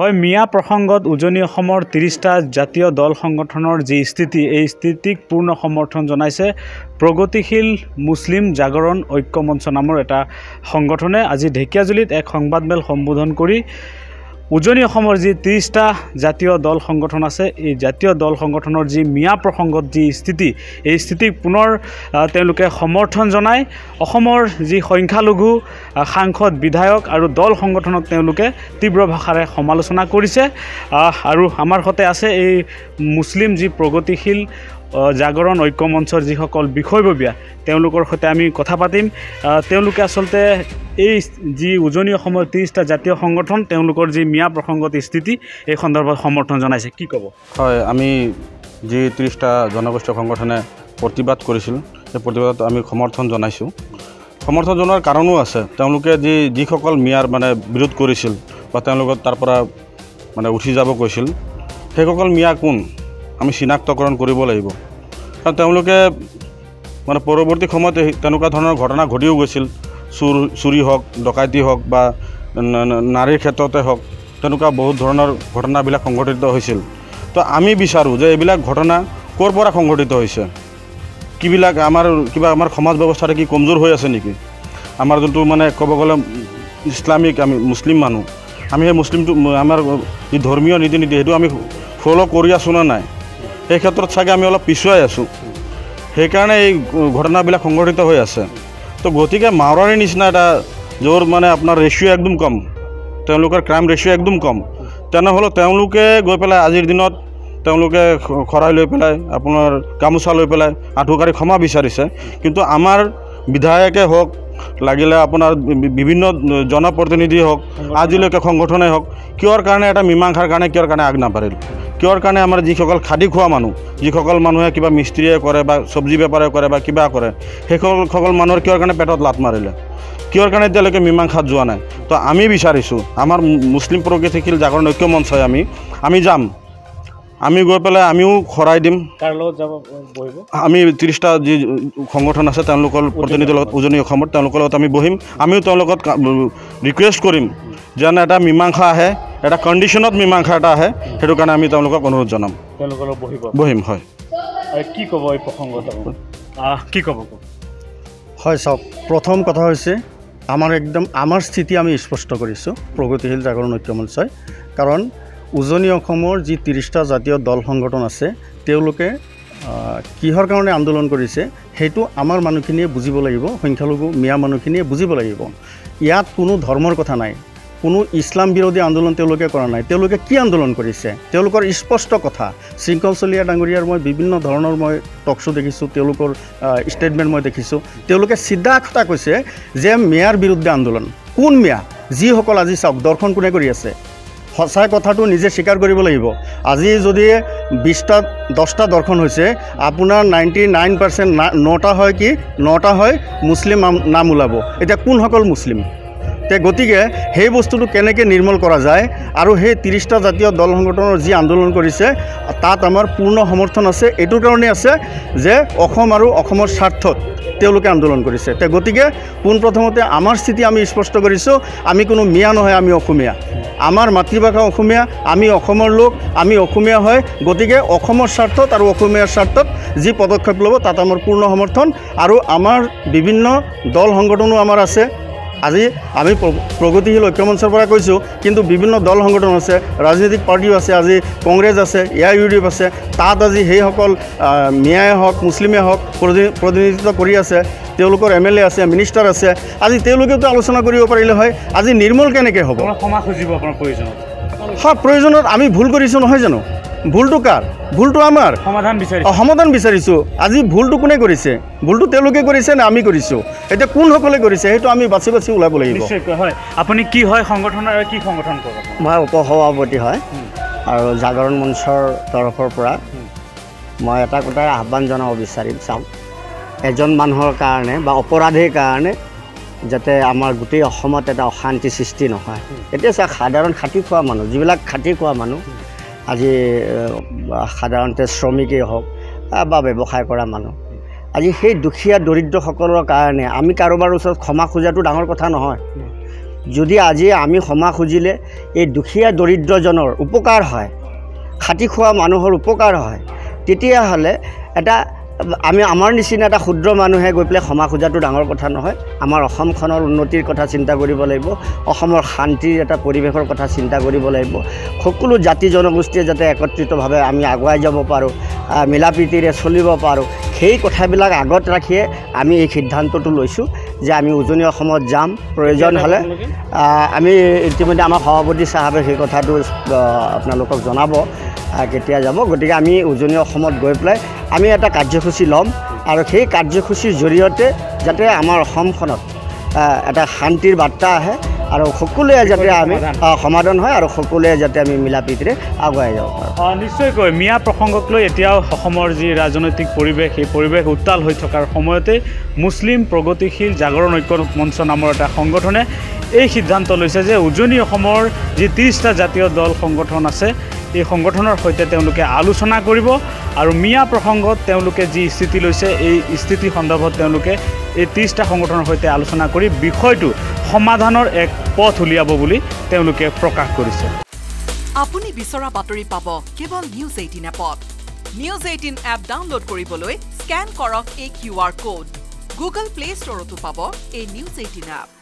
হয় মিয়া প্ৰসংগত উজনি অসমৰ ত্ৰিছটা জাতীয় দল সংগঠনৰ যি স্থিতি এই স্থিতিক পূৰ্ণ সমৰ্থন জনাইছে প্ৰগতিশীল মুছলিম জাগৰণ ঐক্য মঞ্চ নামৰ এটা সংগঠনে। আজি ঢেকীয়াজুলিত এক সংবাদমেল সম্বোধন কৰি উজনি অসমৰ যি ত্ৰিছটা জাতীয় দল সংগঠন আছে এই জাতীয় দল সংগঠনৰ যি মিয়া প্ৰসংগত যি স্থিতি এই স্থিতিক পুনৰ তেওঁলোকে সমৰ্থন জনাই অসমৰ যি সংখ্যালঘু সাংসদ বিধায়ক আৰু দল সংগঠনক তেওঁলোকে তীব্ৰ ভাষাৰে সমালোচনা কৰিছে। আৰু আমাৰ সৈতে আছে এই মুছলিম যি প্ৰগতিশীল জাগৰণ ঐক্য মঞ্চৰ যিসকল বিষয়ববীয়া তেওঁলোকৰ সৈতে আমি কথা পাতিম। তেওঁলোকে আচলতে এই যি উজনি অসমৰ ত্ৰিছটা জাতীয় সংগঠন তেওঁলোকৰ যি মিয়া প্ৰসংগত স্থিতি এই সন্দৰ্ভত সমৰ্থন জনাইছে। কি ক'ব? হয় আমি যি ত্ৰিছটা জনগোষ্ঠীয় সংগঠনে প্ৰতিবাদ কৰিছিল সেই প্ৰতিবাদত আমি সমৰ্থন জনাইছোঁ। সমৰ্থন জনোৱাৰ কাৰণো আছে তেওঁলোকে যি যিসকল মিয়াৰ মানে বিৰোধ কৰিছিল বা তেওঁলোকক তাৰ পৰা মানে উঠি যাব কৈছিল সেইসকল মিয়া কোন? আমি চিনাক্তকৰণ কৰিব লাগিব। কাৰণ তেওঁলোকে মানে পৰৱৰ্তী সময়ত এই তেনেকুৱা ধৰণৰ ঘটনা ঘটিও গৈছিল। চুৰ চুৰি হওক ডকাইতি হওক বা নাৰীৰ ক্ষেত্ৰতে হওক তেনেকুৱা বহুত ধৰণৰ ঘটনাবিলাক সংঘটিত হৈছিল। তো আমি বিচাৰোঁ যে এইবিলাক ঘটনা ক'ৰ পৰা সংঘটিত হৈছে? কিবিলাক আমাৰ কিবা আমাৰ সমাজ ব্যৱস্থাটো কি কমজোৰ হৈ আছে নেকি? আমাৰ যোনটো মানে ক'ব গ'লে ইছলামিক আমি মুছলিম মানুহ আমি সেই মুছলিমটো আমাৰ যি ধৰ্মীয় ৰীতি নীতি সেইটো আমি ফ'ল' কৰি আছোঁ নে নাই? সেই ক্ষেত্ৰত চাগে আমি অলপ পিছুৱাই আছোঁ। সেইকাৰণে এই ঘটনাবিলাক সংঘটিত হৈ আছে। তো গতিকে মাওৰাৰীৰ নিচিনা এটা য'ৰ মানে আপোনাৰ ৰেচিঅ' একদম কম তেওঁলোকৰ ক্ৰাইম ৰেচিঅ' একদম কম তেনেহ'লে তেওঁলোকে গৈ পেলাই আজিৰ দিনত তেওঁলোকে শৰাই লৈ পেলাই আপোনাৰ গামোচা লৈ পেলাই আঁঠুকাৰি ক্ষমা বিচাৰিছে। কিন্তু আমাৰ বিধায়কে হওক লাগিলে আপোনাৰ বিভিন্ন জনপ্ৰতিনিধি হওক আজিলৈকে সংগঠনে হওক কিয়ৰ কাৰণে এটা মীমাংসাৰ কাৰণে কিয়ৰ কাৰণে আগ নাবাঢ়িল? কিয়ৰ কাৰণে আমাৰ যিসকল খাদী খোৱা মানুহ যিসকল মানুহে কিবা মিস্ত্ৰীয়ে কৰে বা চব্জি বেপাৰে কৰে বা কিবা কৰে সেইসকল মানুহৰ কিয়ৰ কাৰণে পেটত লাত মাৰিলে? কিয়ৰ কাৰণে এতিয়ালৈকে মীমাংসাত যোৱা নাই? তো আমি বিচাৰিছোঁ আমাৰ মুছলিম প্ৰগতিশীল জাগৰণ ঐক্য মঞ্চই আমি আমি যাম। আমি গৈ পেলাই আমিও শৰাই দিম। কাৰ লগত যাব বহিব? আমি ত্ৰিছটা যি সংগঠন আছে তেওঁলোকৰ প্ৰতিনিধিৰ লগত উজনি অসমত তেওঁলোকৰ লগত আমি বহিম। আমিও তেওঁলোকৰ লগত ৰিকুৱেষ্ট কৰিম যেন এটা মীমাংসা আহে এটা কণ্ডিশ্যনত মীমাংসা এটা আহে। সেইটো কাৰণে আমি তেওঁলোকক অনুৰোধ জনাম। তেওঁলোকৰ লগত বহিব। বহিম হয়। কি ক'ব এই প্ৰসংগত কি ক'ব হয় চাওক প্ৰথম কথা হৈছে আমাৰ একদম আমাৰ স্থিতি আমি স্পষ্ট কৰিছোঁ প্ৰগতিশীল জাগৰণ ঐক্য মঞ্চই কাৰণ উজনি অসমৰ যি ত্ৰিছটা জাতীয় দল সংগঠন আছে তেওঁলোকে কিহৰ কাৰণে আন্দোলন কৰিছে সেইটো আমাৰ মানুহখিনিয়ে বুজিব লাগিব সংখ্যালঘু মিয়া মানুহখিনিয়ে বুজিব লাগিব। ইয়াত কোনো ধৰ্মৰ কথা নাই কোনো ইছলাম বিৰোধী আন্দোলন তেওঁলোকে কৰা নাই। তেওঁলোকে কি আন্দোলন কৰিছে? তেওঁলোকৰ স্পষ্ট কথা শৃংখল চলীয়া ডাঙৰীয়াৰ মই বিভিন্ন ধৰণৰ মই টক শ্ব' দেখিছোঁ তেওঁলোকৰ ষ্টেটমেণ্ট মই দেখিছোঁ। তেওঁলোকে চিধা কথা কৈছে যে মেয়াৰ বিৰুদ্ধে আন্দোলন। কোন মেয়া যিসকল আজি চাওক দৰ্শন কোনে কৰি আছে? সঁচা কথাটো নিজে স্বীকাৰ কৰিব লাগিব। আজি যদি বিছটা দহটা দৰ্শন হৈছে আপোনাৰ নাইণ্টি নাইন পাৰ্চেণ্ট নটা হয় কি নটা হয় মুছলিম নাম- ওলাব। এতিয়া কোনসকল মুছলিম? তে গতিকে সেই বস্তুটো কেনেকৈ নিৰ্মূল কৰা যায় আৰু সেই ত্ৰিছটা জাতীয় দল সংগঠনৰ যি আন্দোলন কৰিছে তাত আমাৰ পূৰ্ণ সমৰ্থন আছে। এইটোৰ কাৰণে আছে যে অসম আৰু অসমৰ স্বাৰ্থত তেওঁলোকে আন্দোলন কৰিছে। তে গতিকে পোনপ্ৰথমতে আমাৰ স্থিতি আমি স্পষ্ট কৰিছোঁ আমি কোনো মিয়া নহয় আমি অসমীয়া। আমাৰ মাতৃভাষা অসমীয়া আমি অসমৰ লোক আমি অসমীয়া হয়। গতিকে অসমৰ স্বাৰ্থত আৰু অসমীয়াৰ স্বাৰ্থত যি পদক্ষেপ ল'ব তাত আমাৰ পূৰ্ণ সমৰ্থন। আৰু আমাৰ বিভিন্ন দল সংগঠনো আমাৰ আছে। আজি আমি প্ৰ- প্ৰগতিশীল ঐক্য মঞ্চৰ পৰা কৈছোঁ কিন্তু বিভিন্ন দল সংগঠন আছে ৰাজনৈতিক পাৰ্টিও আছে আজি কংগ্ৰেছ আছে A I U D F আছে তাত আজি সেইসকল মিয়াই হওক মুছলিমেই হওক প্ৰতি- প্ৰতিনিধিত্ব কৰি আছে তেওঁলোকৰ এম এল এ আছে মিনিষ্টাৰ আছে আজি তেওঁলোকেতো আলোচনা কৰিব পাৰিলে হয় আজি নিৰ্মূল কেনেকৈ হ'ব? ক্ষমা খুজিব আপোনাৰ প্ৰয়োজনত? হয় প্ৰয়োজনত আমি ভুল কৰিছোঁ নহয় জানো? ভুলটো কাৰ? ভুলটো আমাৰ? সমাধান বিচাৰি সমাধান বিচাৰিছোঁ। আজি ভুলটো কোনে কৰিছে? ভুলটো তেওঁলোকে কৰিছে নে আমি কৰিছোঁ? এতিয়া কোনসকলে কৰিছে সেইটো আমি বাছি বাছি ওলাব লাগিব। হয়। আপুনি কি হয় সংগঠনৰ আৰু কি সংগঠন কৰক মই উপসভাপতি হয় আৰু জাগৰণ মঞ্চৰ তৰফৰ পৰা মই এটা কথাই আহ্বান জনাব বিচাৰিম চাওঁ এজন মানুহৰ কাৰণে বা অপৰাধীৰ কাৰণে যাতে আমাৰ গোটেই অসমত এটা অশান্তি সৃষ্টি নহয়। এতিয়া চাওক সাধাৰণ খাটি খোৱা মানুহ যিবিলাক খাটি খোৱা মানুহ আজি সাধাৰণতে শ্ৰমিকেই হওক বা ব্যৱসায় কৰা মানুহ। আজি সেই দুখীয়া দৰিদ্ৰসকলৰ কাৰণে আমি কাৰোবাৰ ওচৰত ক্ষমা খোজাটো ডাঙৰ কথা নহয়। যদি আজি আমি ক্ষমা খুজিলে এই দুখীয়া দৰিদ্ৰজনৰ উপকাৰ হয় খাটি খোৱা মানুহৰ উপকাৰ হয় তেতিয়াহ'লে এটা আমি আমাৰ নিচিনা এটা ক্ষুদ্ৰ মানুহে গৈ পেলাই ক্ষমা খোজাটো ডাঙৰ কথা নহয়। আমাৰ অসমখনৰ উন্নতিৰ কথা চিন্তা কৰিব লাগিব। অসমৰ শান্তিৰ এটা পৰিৱেশৰ কথা চিন্তা কৰিব লাগিব। সকলো জাতি জনগোষ্ঠীয়ে যাতে একত্ৰিতভাৱে আমি আগুৱাই যাব পাৰোঁ মিলা প্ৰীতিৰে চলিব পাৰোঁ। সেই কথাবিলাক আগত ৰাখিয়ে আমি এই সিদ্ধান্তটো লৈছোঁ। যে আমি উজনি অসমত যাম প্ৰয়োজন হ'লে। আমি ইতিমধ্যে আমাৰ সভাপতি চাহাবে সেই কথাটো আপোনালোকক জনাব কেতিয়া যাব। গতিকে আমি উজনি অসমত গৈ পেলাই আমি এটা কাৰ্যসূচী ল'ম আৰু সেই কাৰ্যসূচীৰ জৰিয়তে যাতে আমাৰ অসমখনত এটা শান্তিৰ বাৰ্তা আহে। আৰু সকলোৱে যাতে আমি সমাধান হয় আৰু সকলোৱে যাতে আমি মিলা প্ৰীতিৰে আগুৱাই যাব পাৰোঁ। নিশ্চয়কৈ মিয়া প্ৰসংগক লৈ এতিয়াও অসমৰ যি ৰাজনৈতিক পৰিৱেশ সেই পৰিৱেশ উত্তাল হৈ থকাৰ সময়তে মুছলিম প্ৰগতিশীল জাগৰণ ঐক্য মঞ্চ নামৰ এটা সংগঠনে এই সিদ্ধান্ত লৈছে যে উজনি অসমৰ যি ত্ৰিছটা জাতীয় দল সংগঠন আছে এই সংগঠনৰ সৈতে তেওঁলোকে আলোচনা কৰিব আৰু মিয়া প্ৰসংগত তেওঁলোকে যি স্থিতি লৈছে এই স্থিতি সন্দৰ্ভত তেওঁলোকে এই ত্ৰিছটা সংগঠনৰ সৈতে আলোচনা কৰি বিষয়টো সমাধানৰ এক পথ উলিয়াব বুলি তেওঁলোকে প্ৰকাশ কৰিছে। আপুনি বিচৰা বাতৰি পাব কেৱল নিউজ এইটিন এপত। নিউজ এইটিন এপ ডাউনলোড কৰিবলৈ স্কেন কৰক এই Q R code Google play ষ্টৰতো পাব এই নিউজ এইটিন এপ